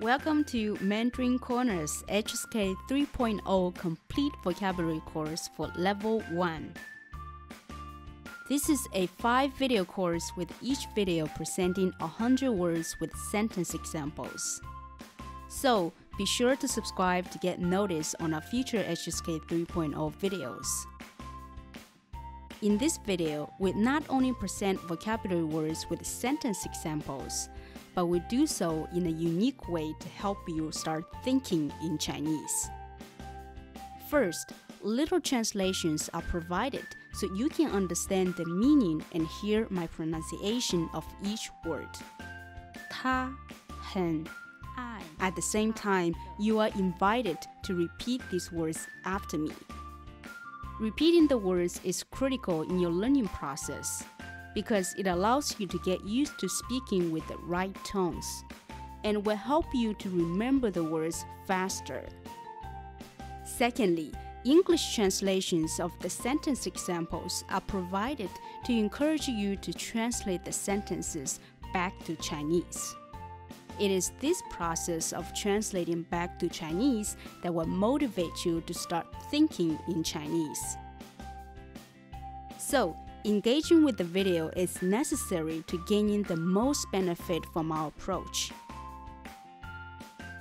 Welcome to Mandarin Corners HSK 3.0 Complete Vocabulary Course for Level 1. This is a five video course with each video presenting 100 words with sentence examples. So, be sure to subscribe to get notice on our future HSK 3.0 videos. In this video, we not only present vocabulary words with sentence examples, but we do so in a unique way to help you start thinking in Chinese. First, little translations are provided so you can understand the meaning and hear my pronunciation of each word. 他很爱. At the same time, you are invited to repeat these words after me. Repeating the words is critical in your learning process because it allows you to get used to speaking with the right tones and will help you to remember the words faster. Secondly, English translations of the sentence examples are provided to encourage you to translate the sentences back to Chinese. It is this process of translating back to Chinese that will motivate you to start thinking in Chinese. So, engaging with the video is necessary to gaining the most benefit from our approach.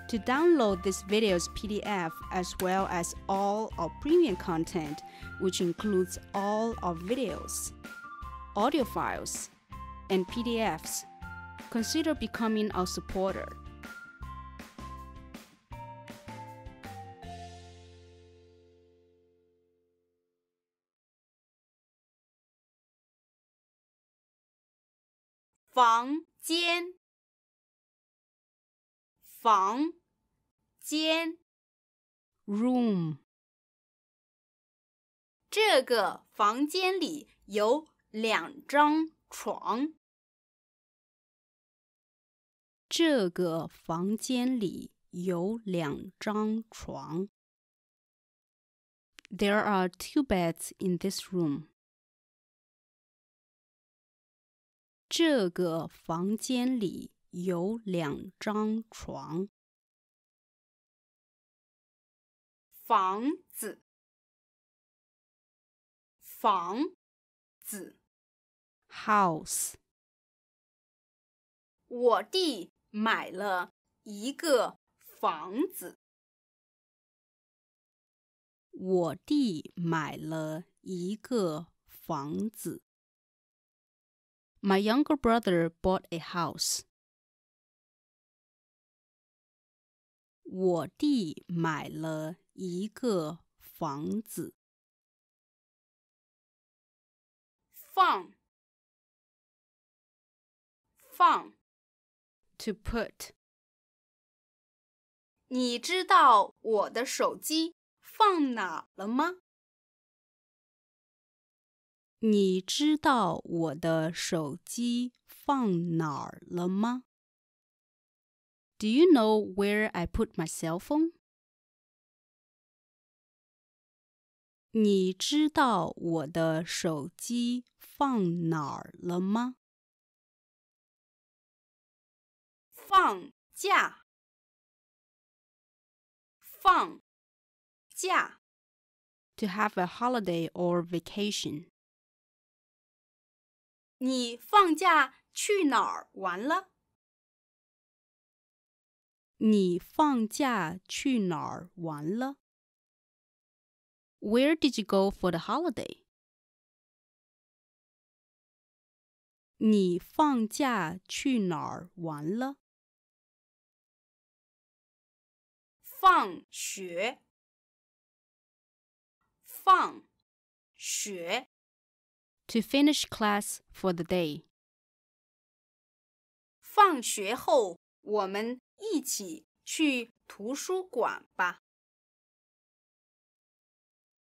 To download this video's PDF as well as all our premium content, which includes all our videos, audio files, and PDFs, consider becoming our supporter. 房间，房间，room。这个房间里有两张床。这个房间里有两张床。There are two beds in this room. 这个房间里有两张床。房子，房子，house。我弟买了一个房子。我弟买了一个房子。My younger brother bought a house. 我弟买了一个房子。放，放，to put。你知道我的手机放哪了吗？ 你知道我的手机放哪儿了吗？Do you know where I put my cell phone？你知道我的手机放哪儿了吗？放假，放假，to have a holiday or vacation。你放假去哪儿玩了？你放假去哪儿玩了？Where did you go for the holiday？你放假去哪儿玩了？放学，放学。to finish class for the day. 放学后，我们一起去图书馆吧。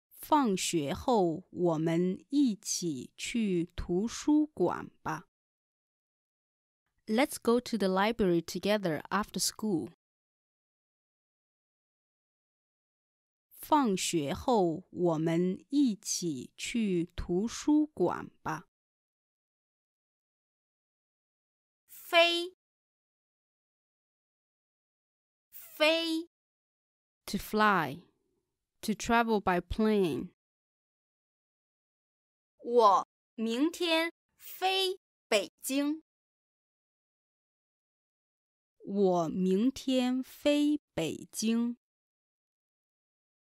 放学后，我们一起去图书馆吧。Let's go to the library together after school. 放学后，我们一起去图书馆吧。飞，飞 to fly, to travel by plane. 我明天飞北京。我明天飞北京。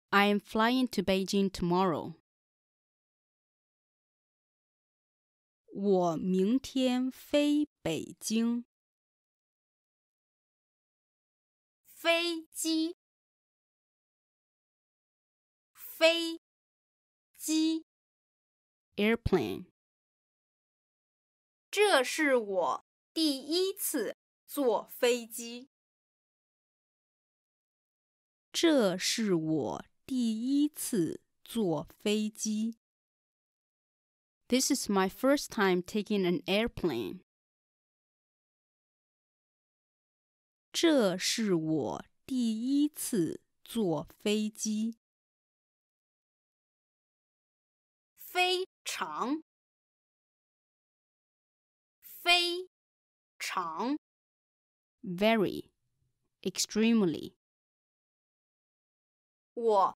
I am flying to Beijing tomorrow. 我明天飞北京。飞机，飞机。 Airplane. 这是我第一次坐飞机。这是我 第一次坐飞机。This is my first time taking an airplane. 这是我第一次坐飞机。非常，非常。Very, extremely. 我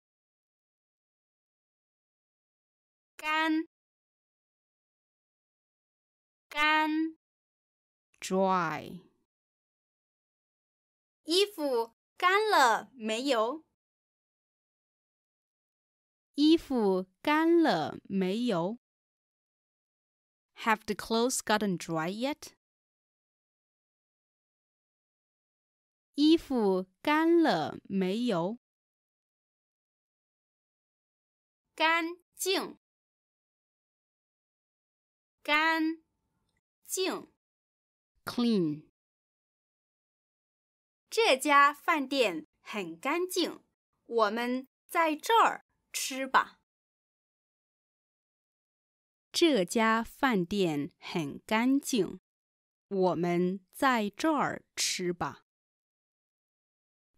干，干。 Dry. 衣服干了没有？衣服干了没有？Have the clothes gotten dry yet? 衣服干了没有？干净， 干净。Clean. 这家饭店很干净，我们在这儿吃吧。这家饭店很干净，我们在这儿吃吧。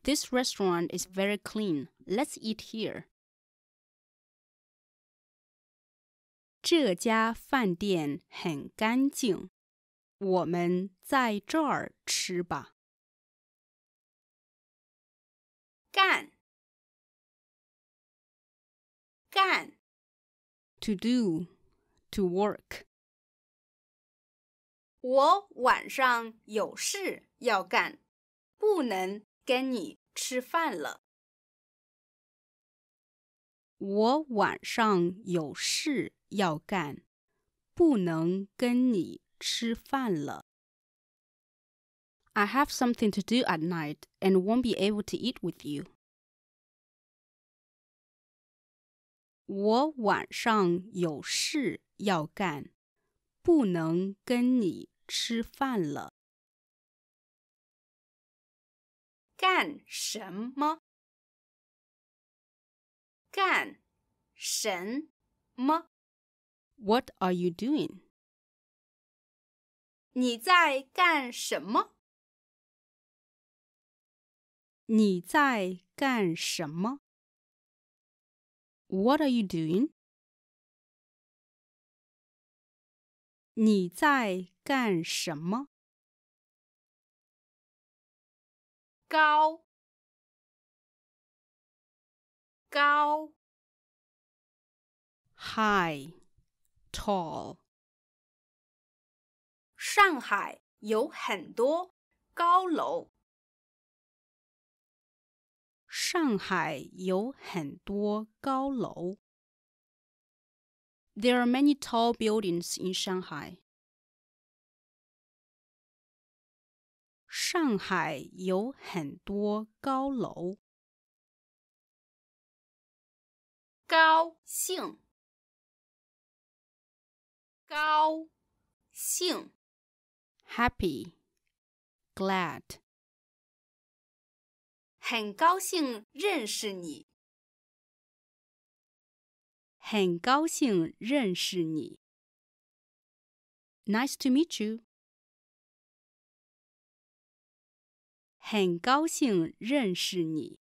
This restaurant is very clean. Let's eat here. 这家饭店很干净，我们在这儿吃吧。干，干。To do, to work. 我晚上有事要干，不能跟你吃饭了。我晚上有事要干，不能跟你吃饭了。I have something to do at night and won't be able to eat with you. 我晚上有事要干，不能跟你吃饭了。干什么？干什么？What are you doing? 你在干什么？你在干什么？What are you doing？你在干什么？高，高。High, tall。上海有很多高楼。上海有很多高楼。There are many tall buildings in Shanghai. 上海有很多高楼。 高兴，高兴。Happy, glad. 很高兴认识你。很高兴认识你。Nice to meet you。很高兴认识你。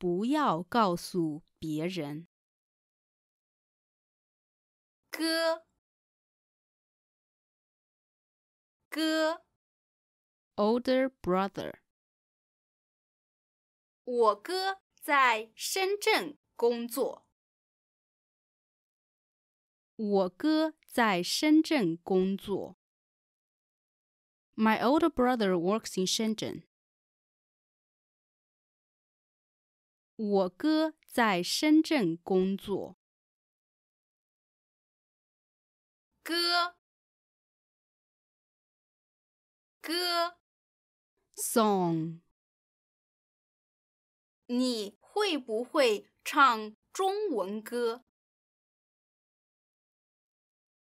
不要告诉别人。哥，哥，older brother。我哥在深圳工作。我哥在深圳工作。My older brother works in Shenzhen. 我哥在深圳工作。歌，歌，song。你会不会唱中文歌？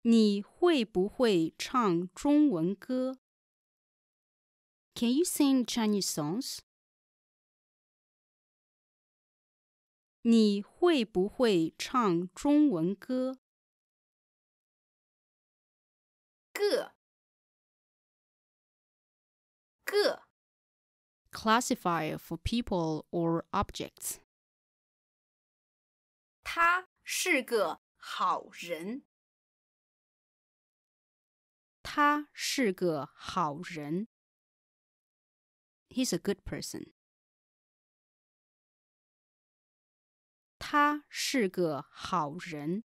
你会不会唱中文歌？Can you sing Chinese songs？你会不会唱中文歌？个，个。classifier for people or objects. 他是个好人。他是个好人。He's a good person. 他是个好人。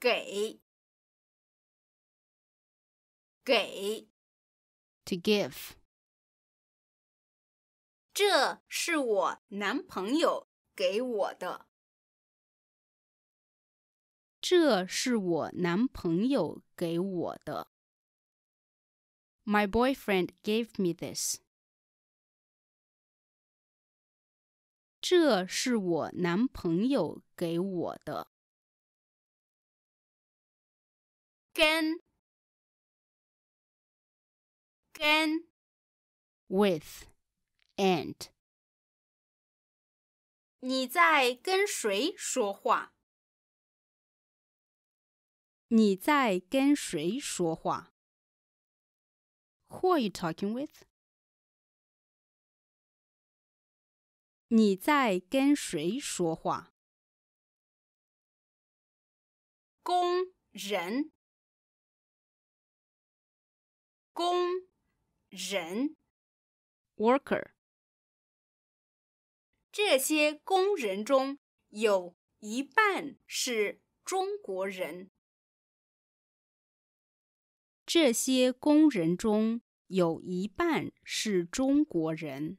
给，给。to give. 这是我男朋友给我的。这是我男朋友给我的。My boyfriend gave me this. 这是我男朋友给我的。跟 and with and 你在跟谁说话？你在跟谁说话？Who are you talking with？ 你在跟谁说话？工人，工。人，worker。这些工人中有一半是中国人。这些工人中有一半是中国人。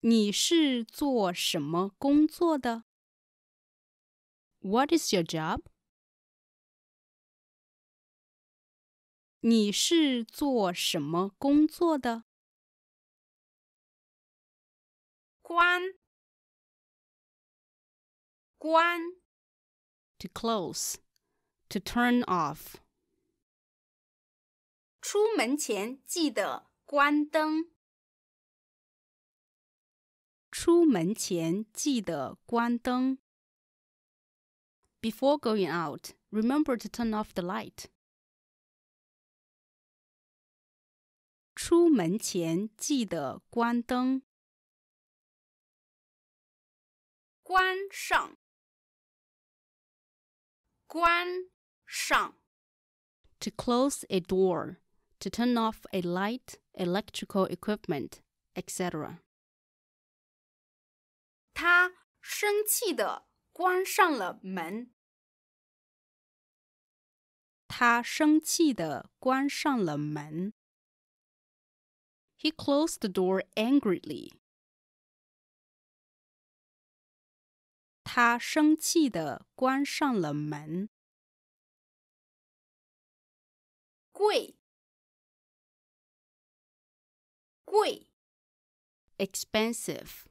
你是做什么工作的？What is your job? 你是做什么工作的？关，关。 To close, to turn off. 出门前记得关灯。 出门前记得关灯。Before going out, remember to turn off the light. 出门前记得关灯。关上，关上。 To close a door, to turn off a light, electrical equipment, etc. 他生气的关上了门。他生气地关上了门。He closed the door angrily. 他生气地关上了门。贵，贵。Expensive.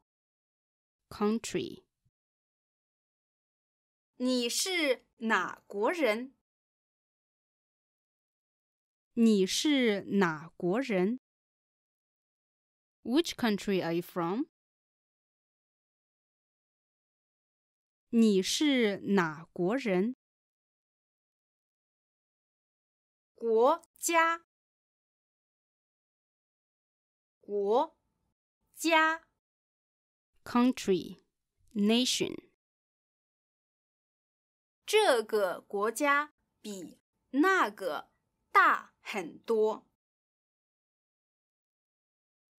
Country. 你是哪国人？你是哪国人？Which country are you from? 你是哪国人？国家，国家。Country, nation. 这个国家比那个大很多。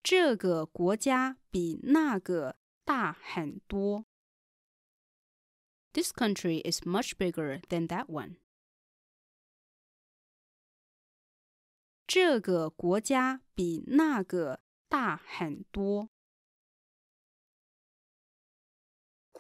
这个国家比那个大很多。This country is much bigger than that one. 这个国家比那个大很多。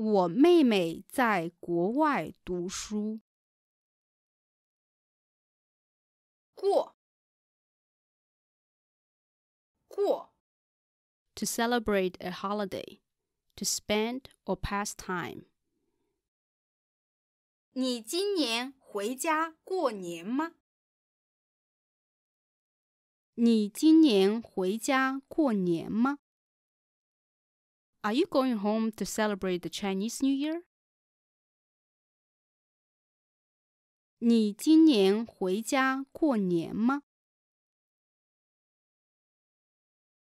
我妹妹在国外读书。过，过。To celebrate a holiday, to spend or pass time. 你今年回家过年吗？你今年回家过年吗 ？Are you going home to celebrate the Chinese New Year? 你今年回家过年吗？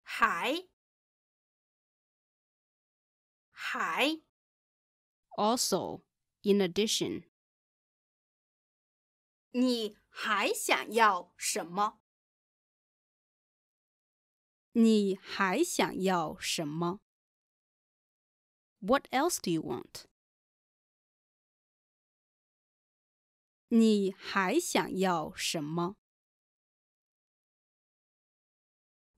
还，还。 Also, in addition. 你还想要什么？你还想要什么 ？What else do you want? 你还想要什么？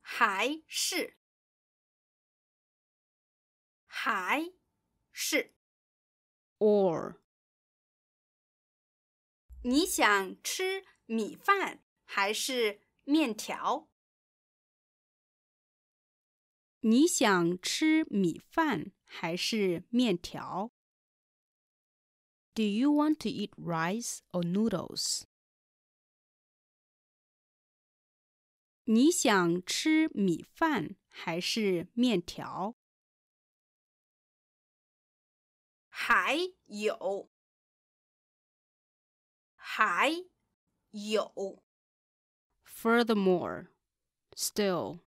还是还是？Or 你想吃米饭还是面条？你想吃米饭 还是面条？Do you want to eat rice or noodles? 你想吃米饭还是面条？还有，还有。Furthermore, still.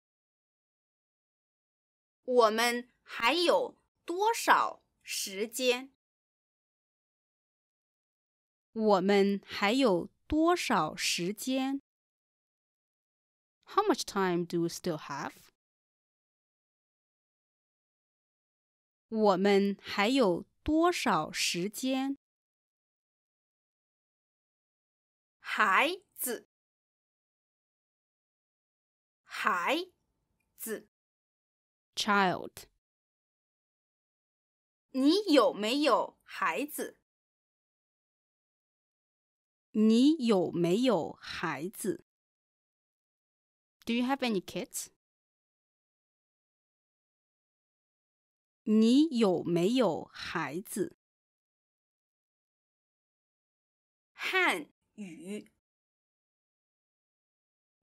我们还有 多少时间？我们还有多少时间？How much time do we still have？我们还有多少时间？孩子，孩子。child。你有没有孩子？你有没有孩子？Do you have any kids？你有没有孩子？汉语，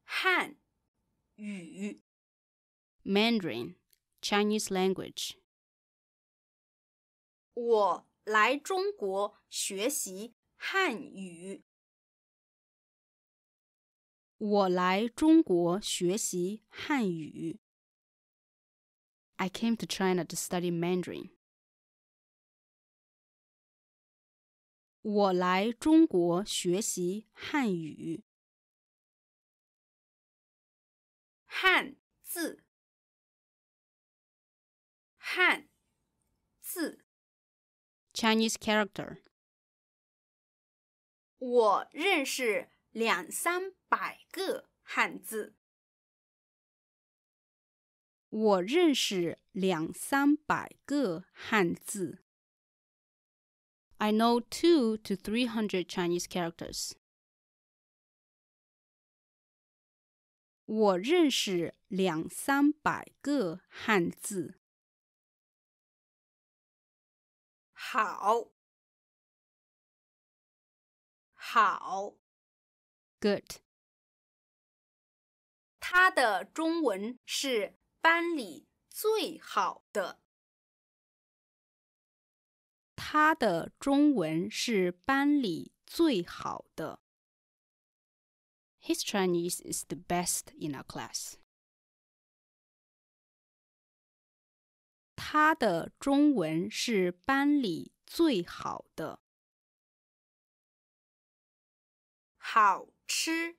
汉语，Mandarin。Chinese language. 我来中国学习汉语。我来中国学习汉语。I came to China to study Mandarin. 我来中国学习汉语。汉字。汉字 ，Chinese character。我认识两三百个汉字。我认识两三百个汉字。I know two to three hundred Chinese characters. 我认识两三百个汉字。 好，好，good。他的中文是班里最好的。他的中文是班里最好的。His Chinese is the best in our class. 他的中文是班里最好的。好吃，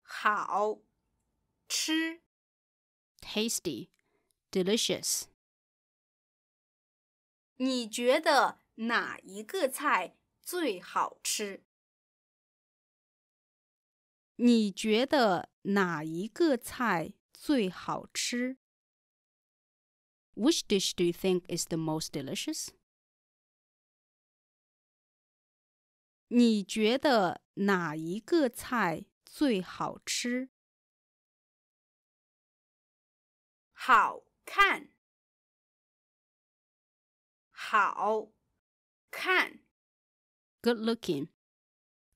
好吃，tasty, delicious。你觉得哪一个菜最好吃？你觉得哪一个菜最好吃 ？Which dish do you think is the most delicious? 你觉得哪一个菜最好吃？好看，好看。Good looking,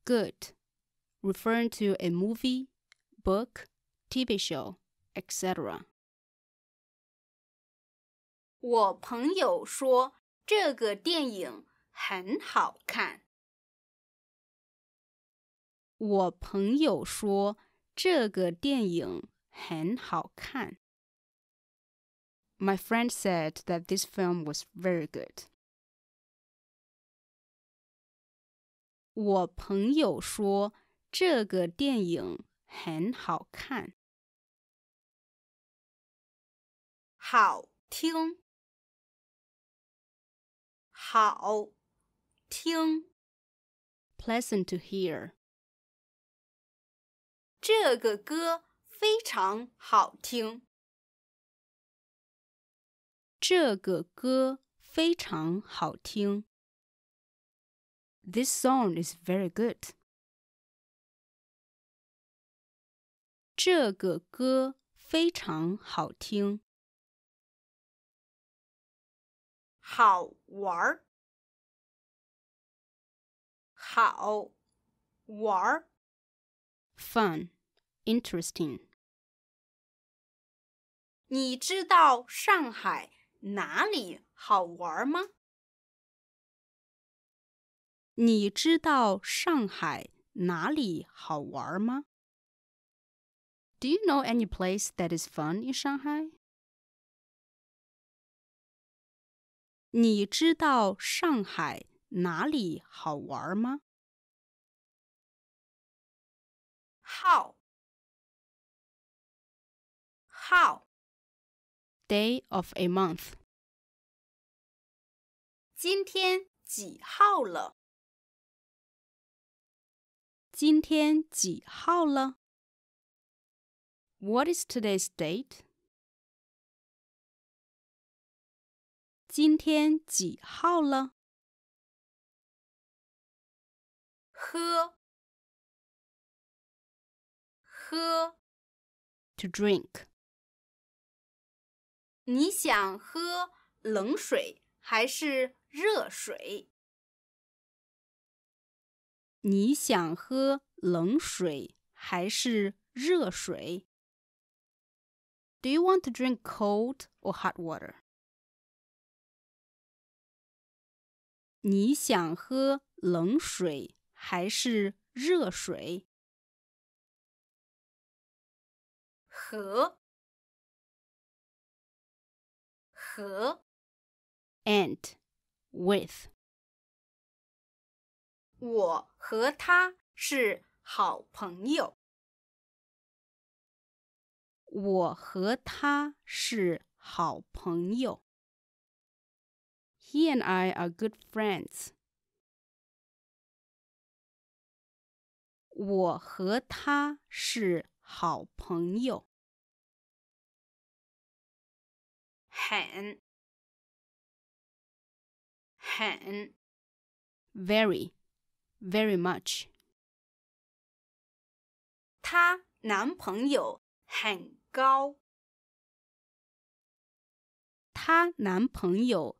good, referring to a movie, book, TV show, etc. 我朋友说这个电影很好看。我朋友说这个电影很好看。My friend said that this film was very good. 我朋友说这个电影很好看。好听。好听 pleasant to hear. 这个歌非常好听。这个歌非常好听。This song is very good. 这个歌非常好听。好玩儿，好玩儿。 Fun, interesting. 你知道上海哪里好玩吗？你知道上海哪里好玩吗？Do you know any place that is fun in Shanghai? 你知道上海哪里好玩吗？ How? How? Day of a month. 今天几号了？今天几号了？What is today's date? 今天几号了？喝，喝。To drink. 你想喝冷水还是热水？你想喝冷水还是热水？Do you want to drink cold or hot water? 你想喝冷水还是热水和，和。？And with. 我和他是好朋友。我和他是好朋友。He and I are good friends. 我和他是好朋友。很，很。 Very, very much. 她男朋友很高。她男朋友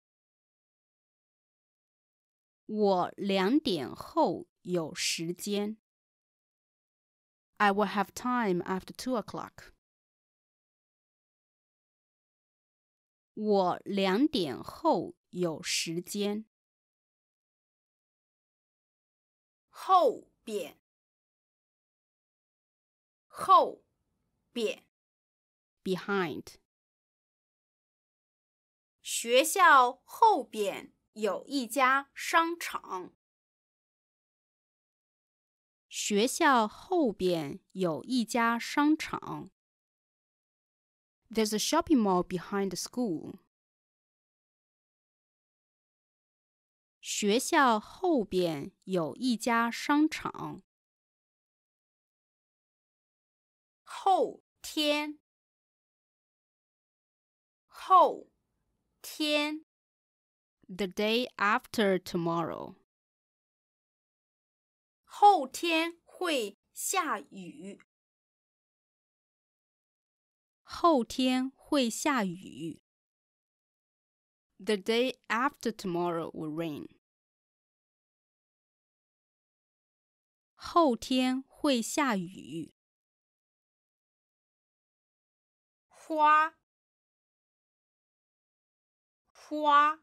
我两点后有时间。I will have time after two o'clock. 我两点后有时间。后边，后边。Behind. 学校后边有一家商场。学校后边有一家商场。There's a shopping mall behind the school. 学校后边有一家商场。后天，后天。The day after tomorrow. 后天会下雨。后天会下雨。The day after tomorrow will rain. 后天会下雨。花，花。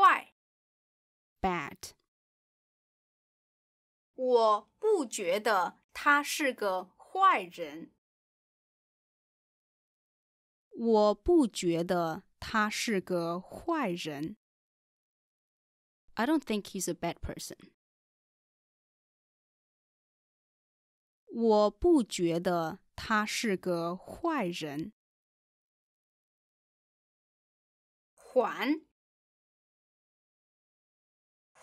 坏，bad。我不觉得他是个坏人。我不觉得他是个坏人。I don't think he's a bad person. 我不觉得他是个坏人。还，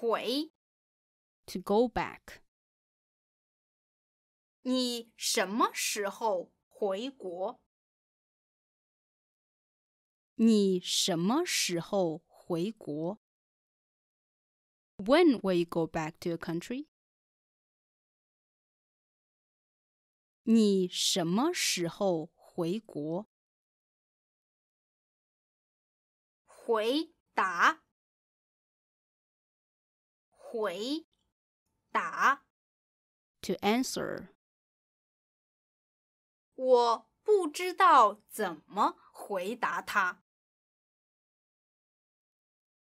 回。To go back. 你什么时候回国？你什么时候回国？When will you go back to your country？你什么时候回国？回答， 回答。To answer。我不知道怎么回答他。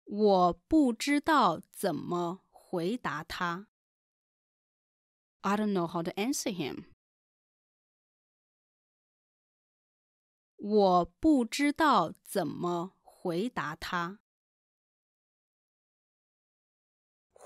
我不知道怎么回答他。I don't know how to answer him. 我不知道怎么回答他。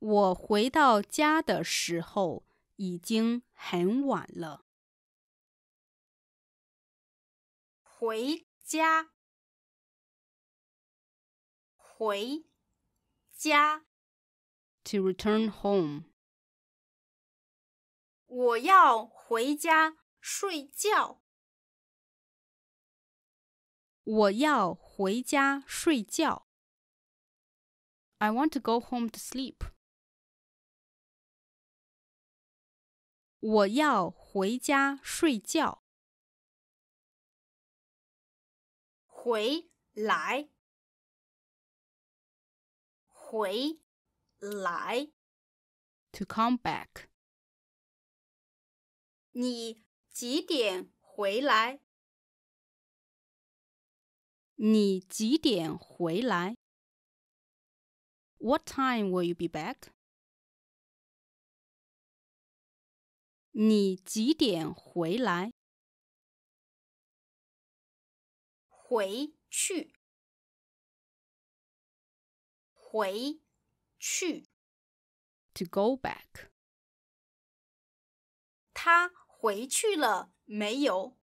我回到家的时候已经很晚了。回家。回家，to return home。我要回家睡觉。我要回家睡觉。I want to go home to sleep。我要回家睡觉。回来。回来，to come back。你几点回来？你几点回来？What time will you be back？你几点回来？回去。回去，to go back。他回去了没有？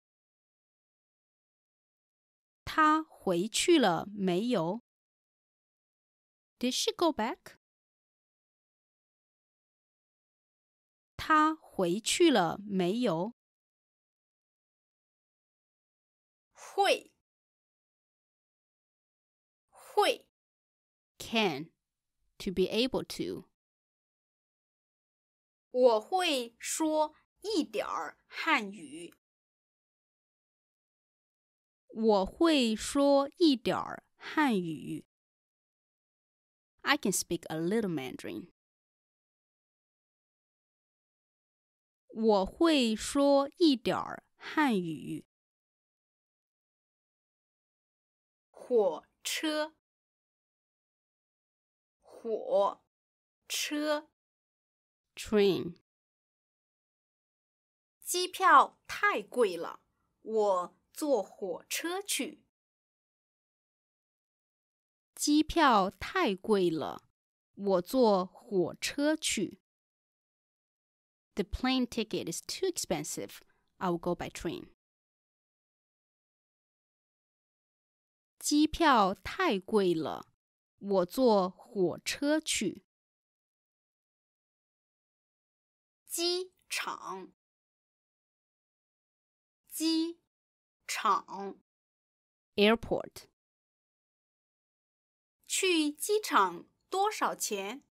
她回去了没有？Did she go back？她回去了没有？会，会。Can to be able to。我会说一点儿汉语。我会说一点儿汉语。I can speak a little Mandarin. 我会说一点儿汉语。火车，火车，train。机票太贵了，我。坐火车去。机票太贵了，我坐火车去。The plane ticket is too expensive. I will go by train. 机票太贵了，我坐火车去。机场，机。场，airport。去机场多少钱？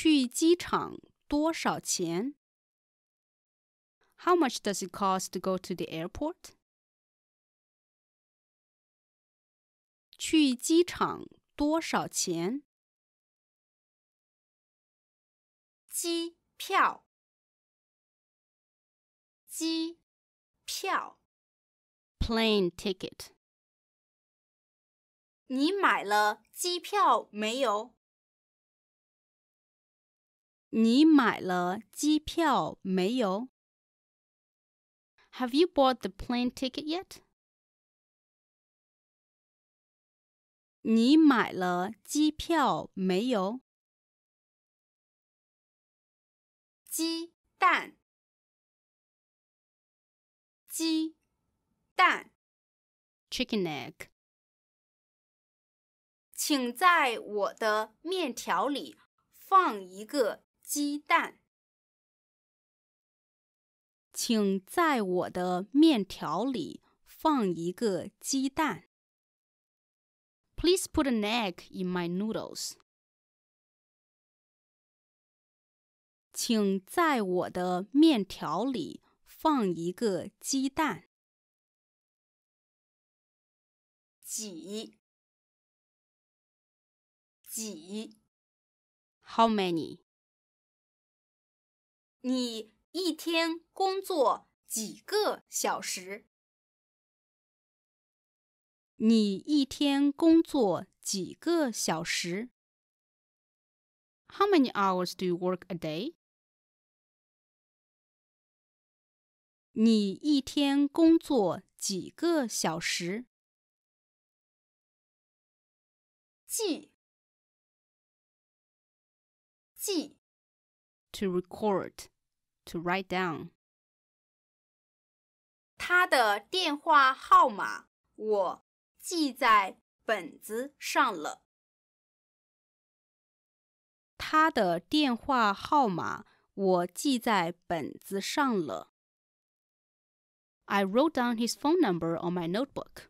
去机场多少钱？How much does it cost to go to the airport？去机场多少钱？机票，机。票，plane ticket。你买了机票没有？你买了机票没有？Have you bought the plane ticket yet？你买了机票没有？鸡蛋。鸡蛋，chicken egg。请在我的面条里放一个 鸡蛋。请在我的面条里放一个鸡蛋。Please put an egg in my noodles. 请在我的面条里。放一个鸡蛋。几？几？How many？你一天工作几个小时？你一天工作几个小时？How many hours do you work a day？你一天工作几个小时？记，记。To record, to write down. 他的电话号码我记在本子上了。他的电话号码我记在本子上了。I wrote down his phone number on my notebook.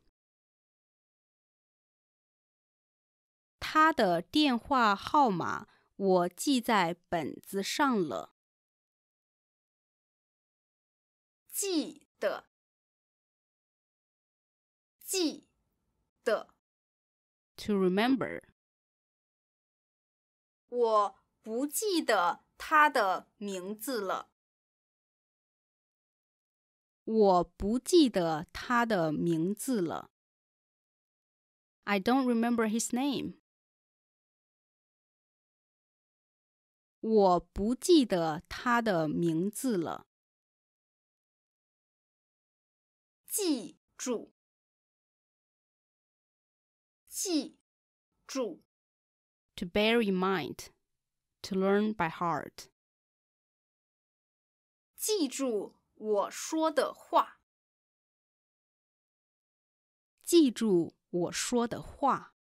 他的电话号码 我记在本子上了。记得，记得。To remember. 我不记得他的名字了。我不记得他的名字了。I don't remember his name. 我不记得他的名字了。记住，记住。To bear in mind, to learn by heart. 记住。我说的话。记住我说的话。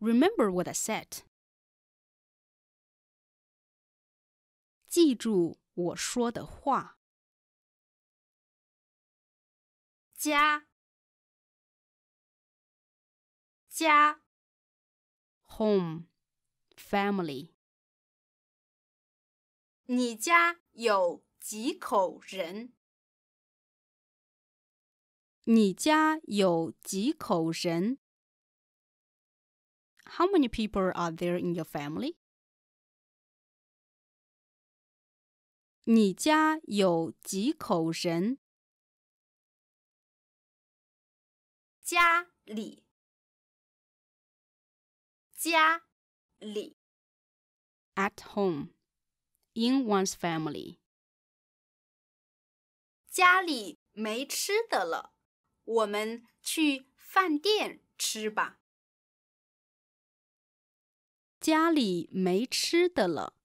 Remember what I said. 记住我说的话。家，家，Home, family. 你家有几口人？你家有几口人？How many people are there in your family? 你家有几口人？家里，家里，At home, in one's family. 家里没吃的了，我们去饭店吃吧。家里没吃的了，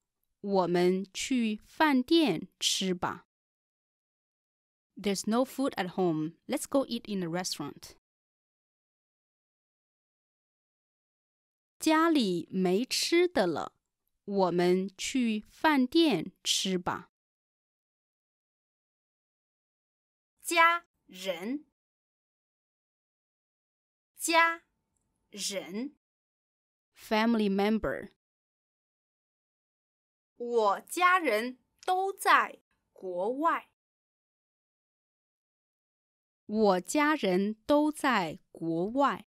我们去饭店吃吧。There's no food at home. Let's go eat in a restaurant. 家里没吃的了，我们去饭店吃吧。家人，家人， Family member. 我家人都在国外。我家人都在国外。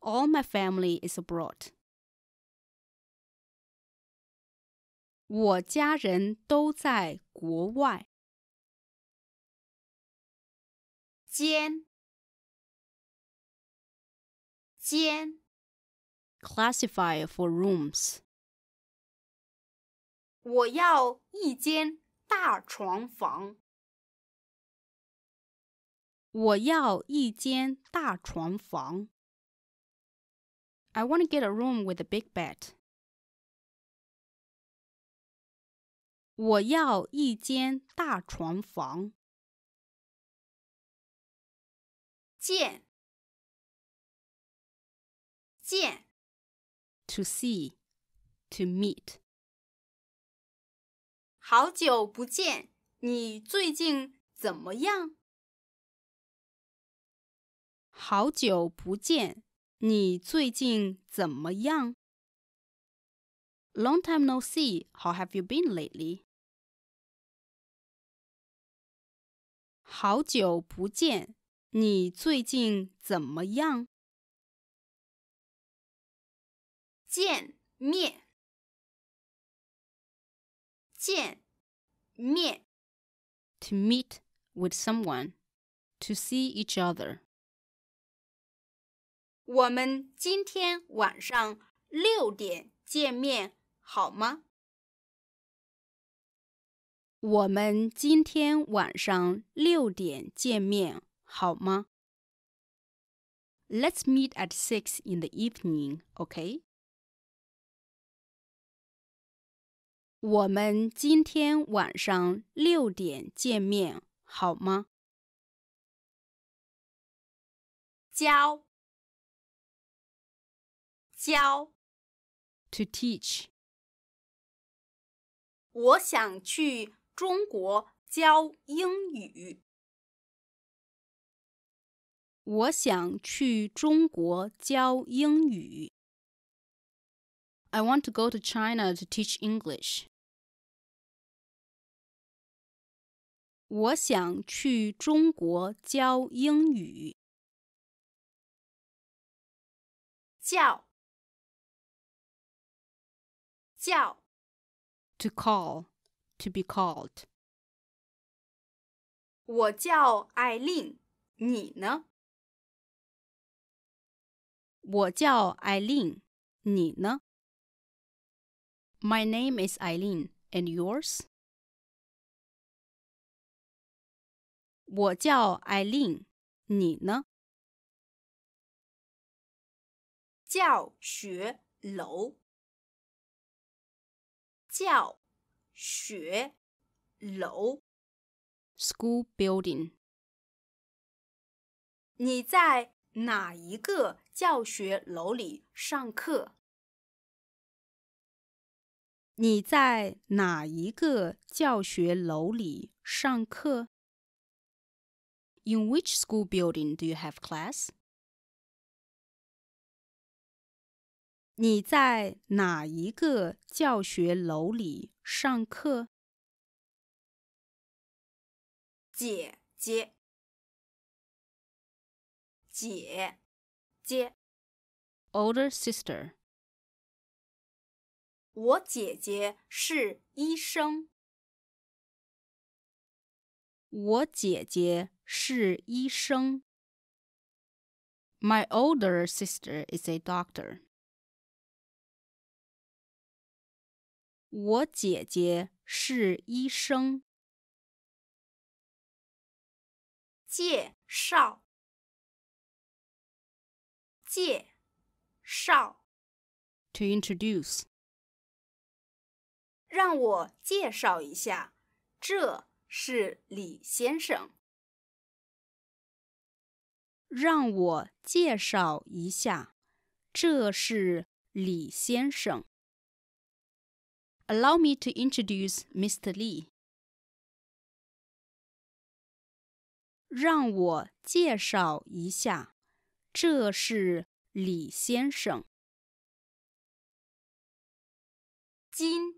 All my family is abroad. 我家人都在国外。间，间，Classifier for rooms. 我要一间大床房。我要一间大床房。I want to get a room with a big bed. 我要一间大床房。见，见，To see, to meet. 好久不见，你最近怎么样？好久不见，你最近怎么样？Long time no see. How have you been lately? 好久不见，你最近怎么样？见面，见面， To meet with someone, to see each other. 我们今天晚上六点见面好吗？我们今天晚上六点见面好吗？Let's meet at six in the evening, okay? 我们今天晚上六点见面好吗？教，教，To teach. 我想去中国教英语。我想去中国教英语。I want to go to China to teach English. 我想去中国教英语。叫，叫， To call, to be called. 我叫艾琳，你呢？我叫艾琳，你呢 ？My name is Eileen, and yours? 我叫艾琳，你呢？教学楼，教学楼， School building. 你在哪一个教学楼里上课？ 你在哪一个教学楼里上课？In which school building do you have class? 你在哪一个教学楼里上课？姐姐，姐姐，older sister。我姐姐是医生。我姐姐是医生。My older sister is a doctor. 我姐姐是医生。介绍，介绍。To introduce。 让我介绍一下，这是李先生。让我介绍一下，这是李先生。Allow me to introduce Mr. Lee. 让我介绍一下，这是李先生。今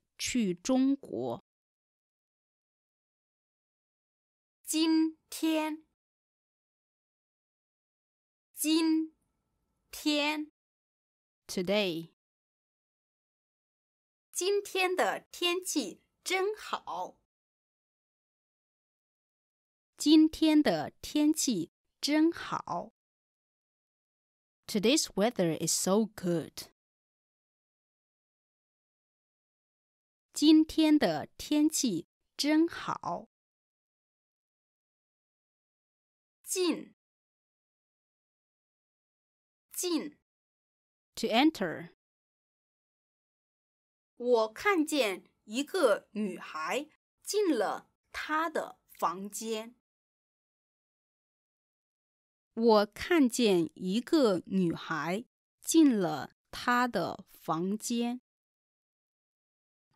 去中国。今天，今天，today。今天的天气真好。今天的天气真好。Today's weather is so good. 今天的天气真好。进，进。To enter. 我看见一个女孩进了她的房间。我看见一个女孩进了她的房间。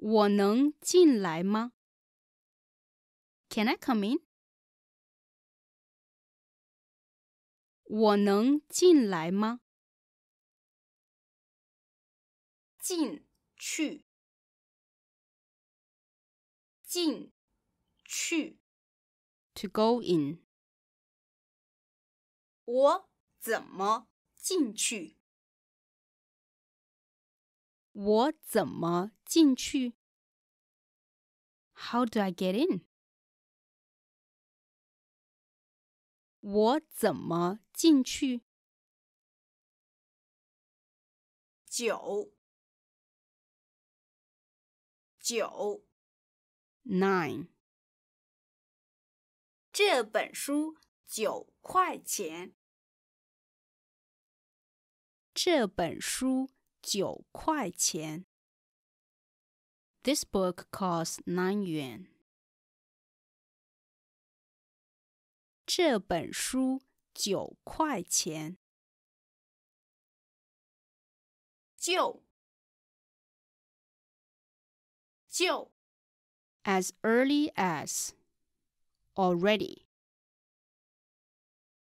我能进来吗？Can I come in？我能进来吗？进去，进去。To go in。我怎么进去？我怎么进去？How do I get in？我怎么进去？九，九，nine。这本书九块钱。这本书。九块钱。This book costs nine yuan. 这本书九块钱。就就 as early as already.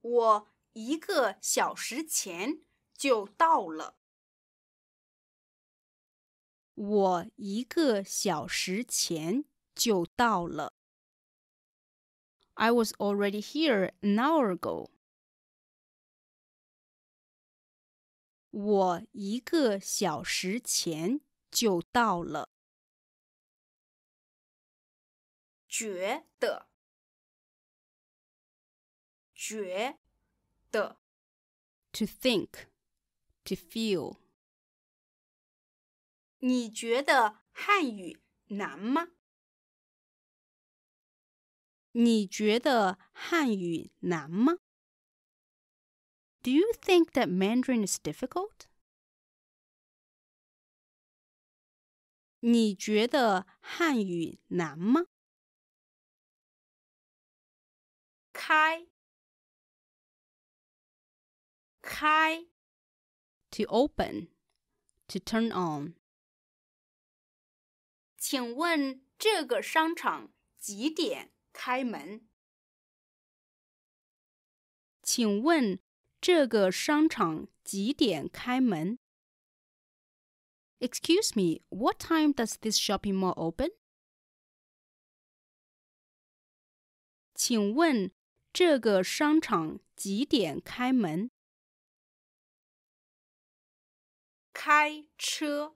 我一个小时前 就到了。 我一个小时前就到了。I was already here an hour ago. 我一个小时前就到了。觉得，觉得。To think, to feel. 你觉得汉语难吗？你觉得汉语难吗？do you think that Mandarin is difficult? 你觉得汉语难吗？开，开，to open, to turn on。 请问这个商场几点开门？请问这个商场几点开门？Excuse me, what time does this shopping mall open? 请问这个商场几点开门？开车，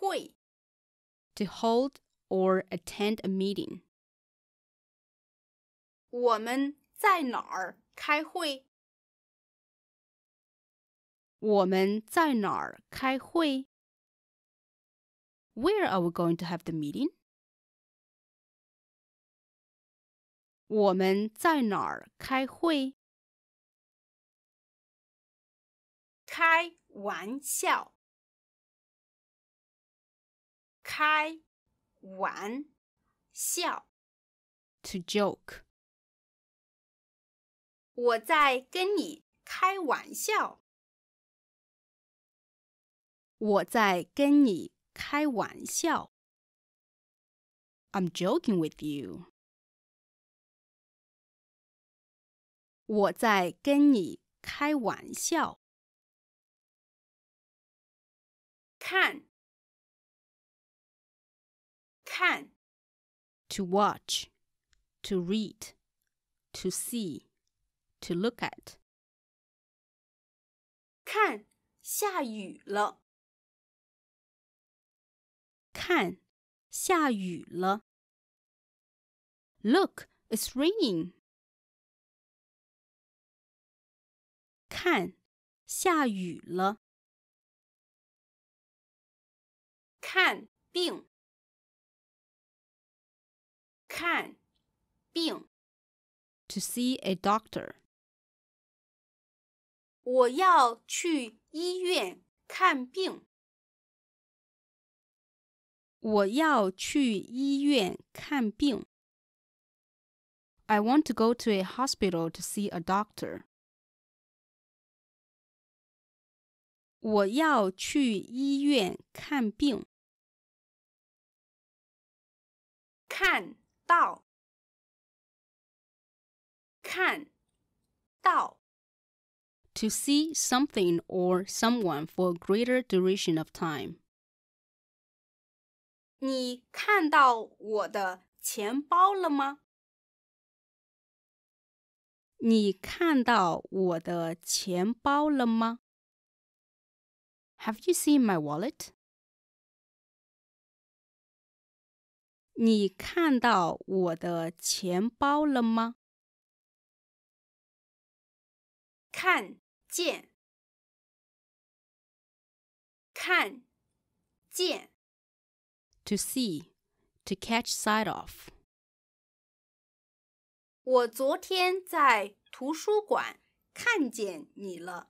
会，to hold or attend a meeting。我们在哪儿开会？我们在哪儿开会？Where are we going to have the meeting？我们在哪儿开会？开玩笑， 开玩笑，to joke。我在跟你开玩笑。我在跟你开玩笑。I'm joking with you。我在跟你开玩笑。看， 看。To watch, to read, to see. to look at. 看，下雨了。看，下雨了。Look, it's raining. 看，下雨了。看病， 看病。To see a doctor. 我要去医院看病。我要去医院看病。I want to go to a hospital to see a doctor. 我要去医院看病。看 到，看到。to see something or someone for a greater duration of time. 你看到我的钱包了吗？你看到我的钱包了吗？Have you seen my wallet? 你看到我的钱包了吗？看见，看见，to see, to catch sight of。我昨天在图书馆看见你了。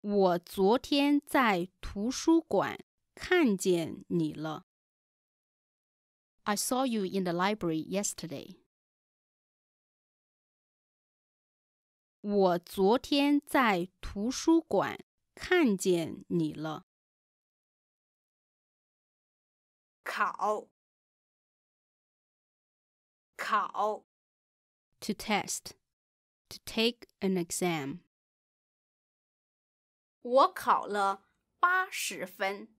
我昨天在图书馆看见你了。I saw you in the library yesterday. 我昨天在图书馆看见你了。考，考。To test, to take an exam. 我考了八十分。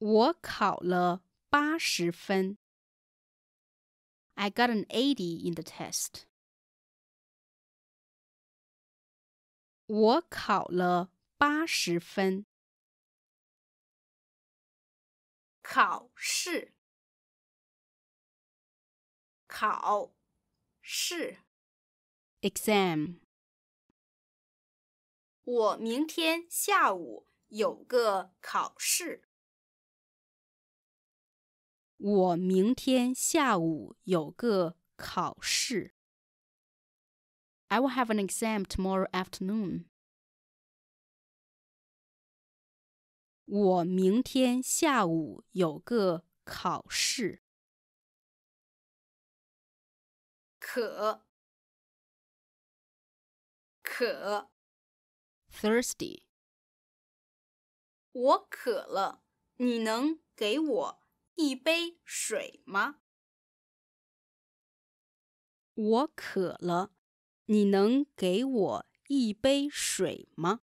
我考了八十分。I got an eighty in the test. 我考了八十分。考试，考试。Exam。我明天下午有个考试。我明天下午有个考试。I will have an exam tomorrow afternoon. 我明天下午有个考试。渴，渴。Thirsty。我渴了，你能给我一杯水吗？我渴了，你能给我一杯水吗？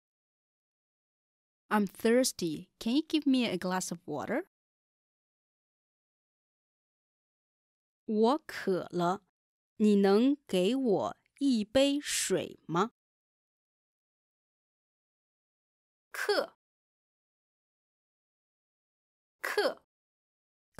I'm thirsty. Can you give me a glass of water? 我渴了，你能给我一杯水吗？课，课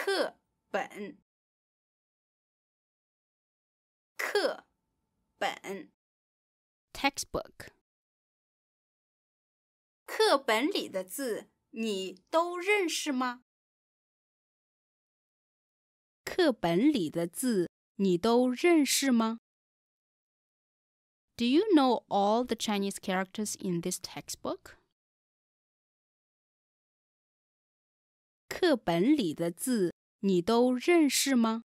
课本，课本，textbook。课本里的字你都认识吗？课本里的字你都认识吗？Do you know all the Chinese characters in this textbook? 课本里的字你都认识吗？